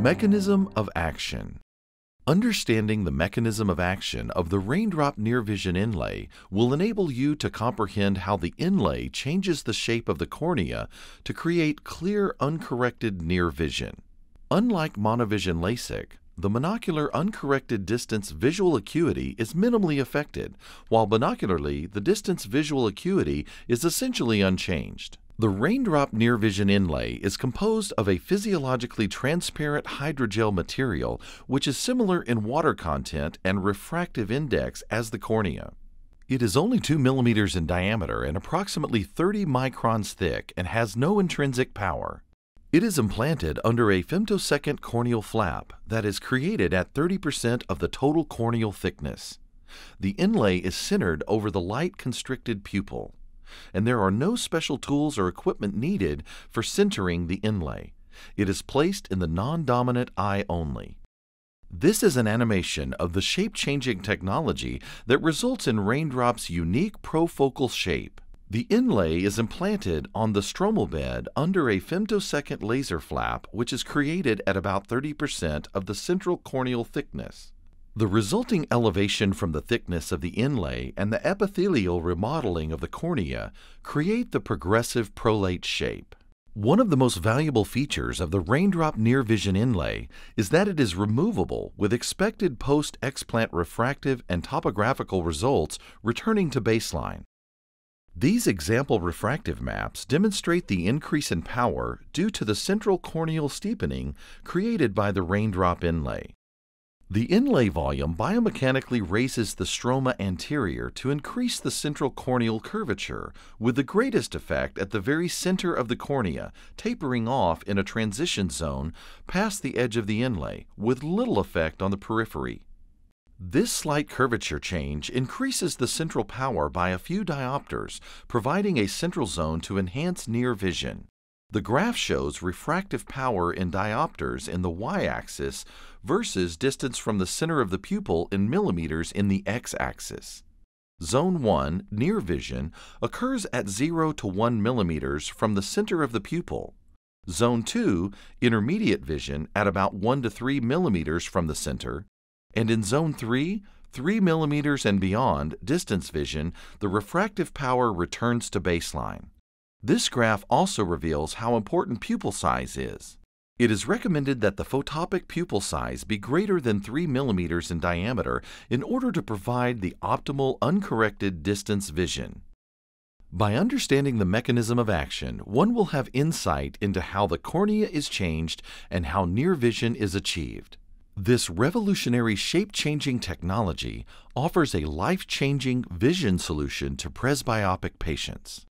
Mechanism of Action Understanding the mechanism of action of the raindrop near vision inlay will enable you to comprehend how the inlay changes the shape of the cornea to create clear, uncorrected near vision. Unlike monovision LASIK, the monocular uncorrected distance visual acuity is minimally affected, while binocularly the distance visual acuity is essentially unchanged. The raindrop near vision inlay is composed of a physiologically transparent hydrogel material which is similar in water content and refractive index as the cornea. It is only 2 millimeters in diameter and approximately 30 microns thick and has no intrinsic power. It is implanted under a femtosecond corneal flap that is created at 30% of the total corneal thickness. The inlay is centered over the light constricted pupil and there are no special tools or equipment needed for centering the inlay. It is placed in the non-dominant eye only. This is an animation of the shape-changing technology that results in Raindrop's unique profocal shape. The inlay is implanted on the stromal bed under a femtosecond laser flap which is created at about 30% of the central corneal thickness. The resulting elevation from the thickness of the inlay and the epithelial remodeling of the cornea create the progressive prolate shape. One of the most valuable features of the raindrop near vision inlay is that it is removable with expected post-explant refractive and topographical results returning to baseline. These example refractive maps demonstrate the increase in power due to the central corneal steepening created by the raindrop inlay. The inlay volume biomechanically raises the stroma anterior to increase the central corneal curvature, with the greatest effect at the very center of the cornea, tapering off in a transition zone past the edge of the inlay, with little effect on the periphery. This slight curvature change increases the central power by a few diopters, providing a central zone to enhance near vision. The graph shows refractive power in diopters in the y-axis versus distance from the center of the pupil in millimeters in the x-axis. Zone 1, near vision, occurs at 0 to 1 millimeters from the center of the pupil. Zone 2, intermediate vision, at about 1 to 3 millimeters from the center. And in Zone 3, 3 millimeters and beyond, distance vision, the refractive power returns to baseline. This graph also reveals how important pupil size is. It is recommended that the photopic pupil size be greater than 3 millimeters in diameter in order to provide the optimal uncorrected distance vision. By understanding the mechanism of action, one will have insight into how the cornea is changed and how near vision is achieved. This revolutionary shape-changing technology offers a life-changing vision solution to presbyopic patients.